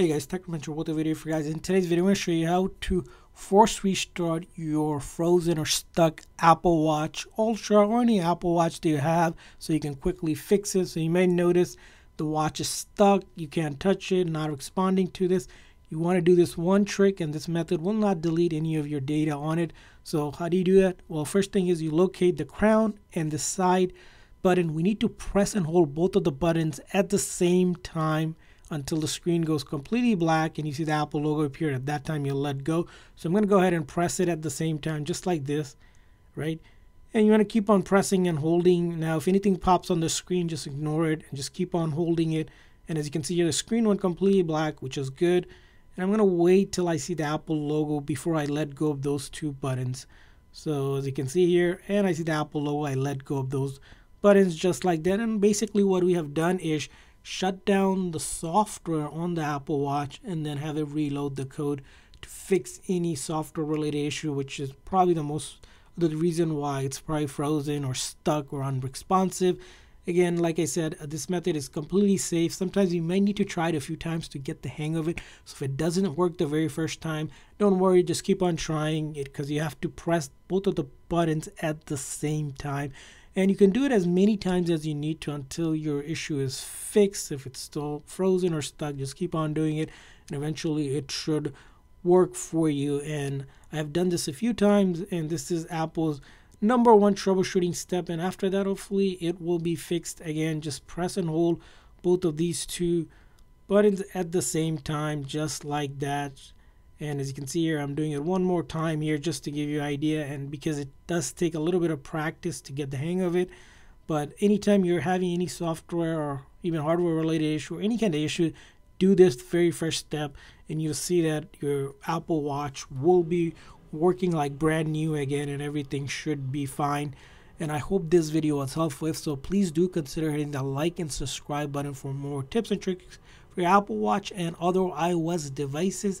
Hey guys, Technomentary with a video for you guys. In today's video, I'm going to show you how to force restart your frozen or stuck Apple Watch Ultra or any Apple Watch that you have so you can quickly fix it. So you may notice the watch is stuck, you can't touch it, not responding to this. You want to do this one trick and this method will not delete any of your data on it. So how do you do that? Well, first thing is you locate the crown and the side button. We need to press and hold both of the buttons at the same time until the screen goes completely black and you see the Apple logo appear. At that time, you'll let go. So I'm going to go ahead and press it at the same time, just like this, right? And you want to keep on pressing and holding. Now, if anything pops on the screen, just ignore it and just keep on holding it. And as you can see here, the screen went completely black, which is good. And I'm going to wait till I see the Apple logo before I let go of those two buttons. So as you can see here, and I see the Apple logo, I let go of those buttons just like that. And basically what we have done is shut down the software on the Apple Watch and then have it reload the code to fix any software related issue, which is probably the most the reason why it's probably frozen or stuck or unresponsive. Again, like I said, uh, this method is completely safe. Sometimes you may need to try it a few times to get the hang of it. So if it doesn't work the very first time, don't worry, just keep on trying it because you have to press both of the buttons at the same time and you can do it as many times as you need to until your issue is fixed. If it's still frozen or stuck just keep on doing it and eventually it should work for you. And i have done this a few times and this is apple's number one troubleshooting step. And after that hopefully it will be fixed. Again just press and hold both of these two buttons at the same time just like that and as you can see here I'm doing it one more time here just to give you an idea. And because it does take a little bit of practice to get the hang of it but anytime you're having any software or even hardware related issue or any kind of issue do this very first step and you'll see that your Apple Watch will be working like brand new again and everything should be fine. And I hope this video was helpful. If so please do consider hitting the like and subscribe button for more tips and tricks for your Apple Watch and other iOS devices